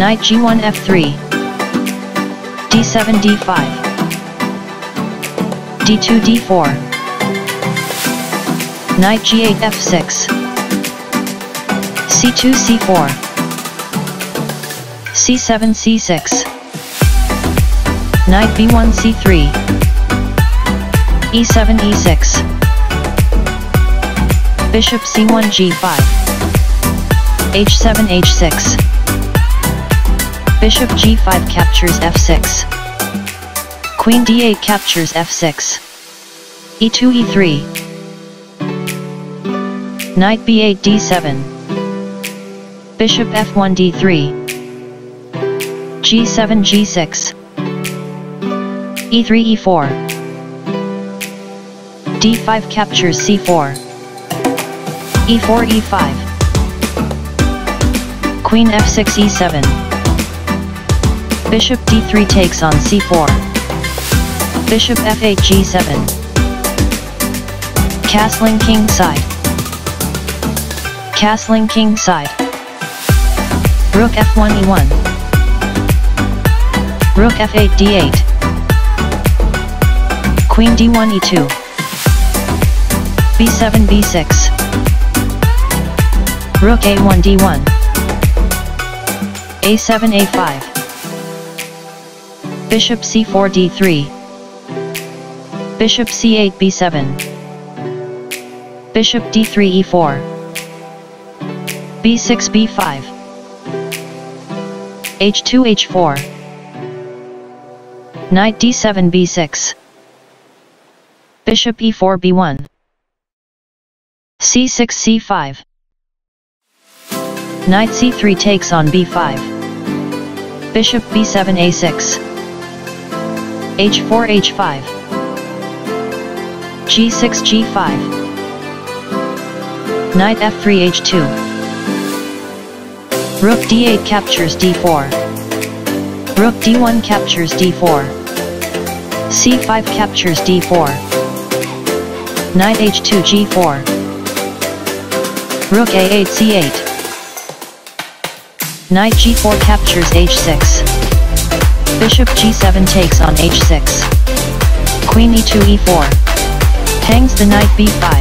Knight g1 f3 d7 d5 d2 d4 Knight g8 f6 c2 c4 c7 c6 Knight b1 c3 e7 e6 Bishop c1 g5 h7 h6 Bishop g5 captures f6 Queen d8 captures f6 e2 e3 Knight b8 d7 Bishop f1 d3 g7 g6 e3 e4 d5 captures c4 e4 e5 Queen f6 e7 Bishop d3 takes on c4 Bishop f8 g7 Castling king side. Castling king side. Rook f1 e1 Rook f8 d8 Queen d1 e2 b7 b6 Rook a1 d1 a7 a5 Bishop c4 d3 Bishop c8 b7 Bishop d3 e4 b6 b5 h2 h4 Knight d7 b6 Bishop e4 b1 c6 c5 Knight c3 takes on b5 Bishop b7 a6 h4 h5 g6 g5 Knight f3 h2 Rook d8 captures d4 Rook d1 captures d4 c5 captures d4 Knight h2 g4 Rook a8 c8 Knight g4 captures h6. Bishop g7 takes on h6. Queen e2 e4. Hangs the knight b5.